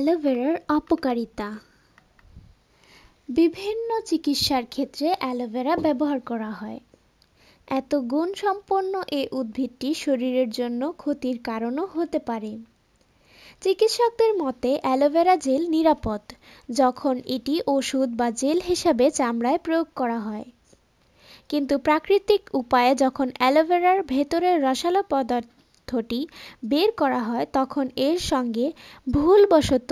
অ্যালোভেরার অপকারিতা। বিভিন্ন চিকিৎসার ক্ষেত্রে অ্যালোভেরা ব্যবহার করা হয়। এত গুণসম্পন্ন এই উদ্ভিদটি শরীরের জন্য ক্ষতির কারণও হতে পারে। চিকিৎসকদের মতে, অ্যালোভেরা জেল নিরাপদ, যখন এটি ওষুধ বা জেল হিসাবে চামড়ায় প্রয়োগ করা হয়। কিন্তু প্রাকৃতিক উপায়ে যখন অ্যালোভেরার ভেতরের রসালো পদার্থটি বের করা হয়, তখন এর সঙ্গে ভুলবশত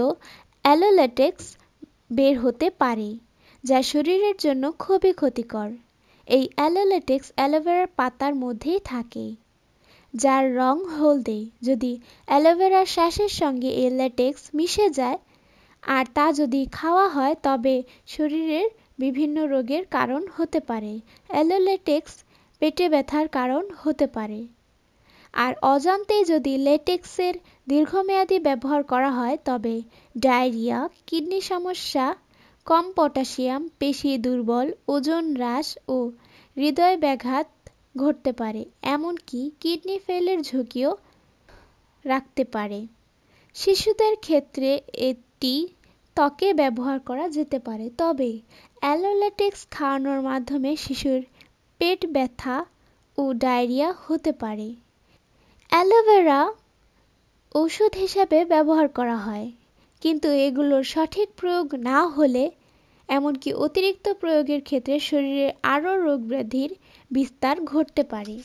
অ্যালোলেটেক্স বের হতে পারে, যা শরীরের জন্য খুবই ক্ষতিকর। এই অ্যালোলেটেক্স অ্যালোভেরার পাতার মধ্যেই থাকে, যার রং হলদে। যদি অ্যালোভেরার শ্বাসের সঙ্গে এই ল্যাটেক্স মিশে যায়, আর তা যদি খাওয়া হয়, তবে শরীরের বিভিন্ন রোগের কারণ হতে পারে। অ্যালোলেটেক্স পেটে ব্যথার কারণ হতে পারে। আর অজান্তেই যদি লেটেক্সের দীর্ঘমেয়াদী ব্যবহার করা হয়, তবে ডায়রিয়া, কিডনি সমস্যা, কম পটাশিয়াম, পেশি দুর্বল, ওজন হ্রাস ও হৃদয় ব্যাঘাত ঘটতে পারে, এমনকি কিডনি ফেলের ঝুঁকিও রাখতে পারে। শিশুদের ক্ষেত্রে এটি ত্বকে ব্যবহার করা যেতে পারে, তবে অ্যালোল্যাটেক্স খাওয়ানোর মাধ্যমে শিশুর পেট ব্যথা ও ডায়রিয়া হতে পারে। অ্যালোভেরা ওষুধ হিসাবে ব্যবহার করা হয়। কিন্তু এগুলোর সঠিক প্রয়োগ না হলে, এমনকি অতিরিক্ত প্রয়োগের ক্ষেত্রে শরীরে আরও রোগ ব্যাধির বিস্তার ঘটতে পারে।